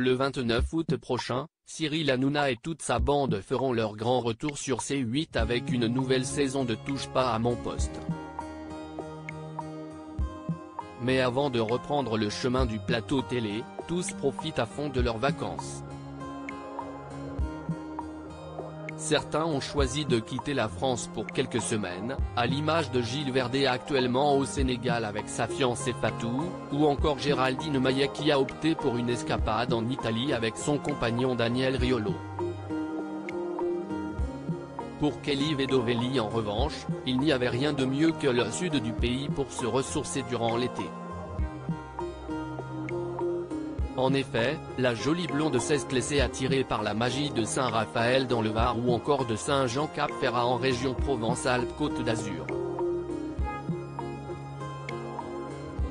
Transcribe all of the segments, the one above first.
Le 29 août prochain, Cyril Hanouna et toute sa bande feront leur grand retour sur C8 avec une nouvelle saison de Touche pas à mon poste. Mais avant de reprendre le chemin du plateau télé, tous profitent à fond de leurs vacances. Certains ont choisi de quitter la France pour quelques semaines, à l'image de Gilles Verdet actuellement au Sénégal avec sa fiancée Fatou, ou encore Géraldine Maillet qui a opté pour une escapade en Italie avec son compagnon Daniel Riolo. Pour Kelly Vedovelli en revanche, il n'y avait rien de mieux que le sud du pays pour se ressourcer durant l'été. En effet, la jolie blonde s'est laissée attirer par la magie de Saint-Raphaël dans le Var ou encore de Saint-Jean-Cap-Ferrat en région Provence-Alpes-Côte d'Azur.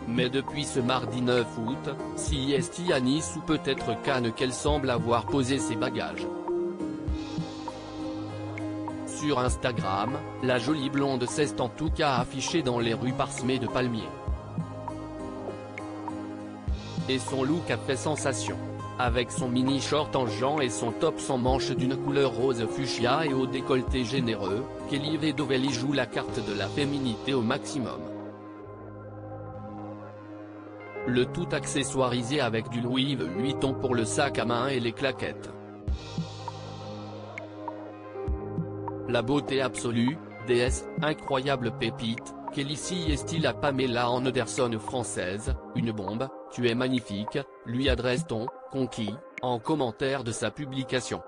Mais depuis ce mardi 9 août, si est à Nice ou peut-être Cannes qu'elle semble avoir posé ses bagages. Sur Instagram, la jolie blonde s'est en tout cas affichée dans les rues parsemées de palmiers et son look a fait sensation. Avec son mini short en jean et son top sans manches d'une couleur rose fuchsia et au décolleté généreux, Kelly Vedovelli joue la carte de la féminité au maximum. Le tout accessoirisé avec du Louis Vuitton pour le sac à main et les claquettes. La beauté absolue, déesse, incroyable pépite, Kelly est-il à Pamela Anderson française, une bombe, tu es magnifique, lui adresse-t-on, conquis, en commentaire de sa publication.